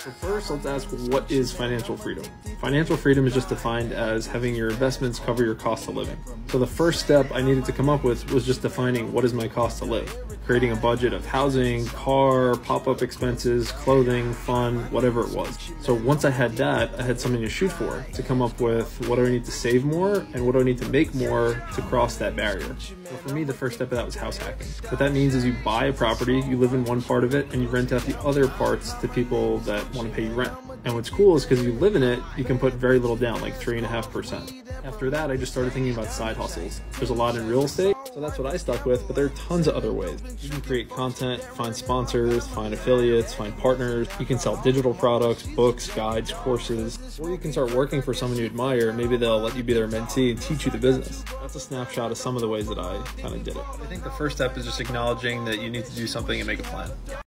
So first, let's ask what is financial freedom? Financial freedom is just defined as having your investments cover your cost of living. So the first step I needed to come up with was just defining what is my cost to live. Creating a budget of housing, car, pop-up expenses, clothing, fun, whatever it was. So once I had that, I had something to shoot for to come up with what do I need to save more and what do I need to make more to cross that barrier. So for me, the first step of that was house hacking. What that means is you buy a property, you live in one part of it, and you rent out the other parts to people that want to pay you rent. And what's cool is because you live in it, you can put very little down, like 3.5%. After that, I just started thinking about side hustles. There's a lot in real estate, so that's what I stuck with, but there are tons of other ways. You can create content, find sponsors, find affiliates, find partners. You can sell digital products, books, guides, courses, or you can start working for someone you admire. Maybe they'll let you be their mentee and teach you the business. That's a snapshot of some of the ways that I kind of did it. I think the first step is just acknowledging that you need to do something and make a plan.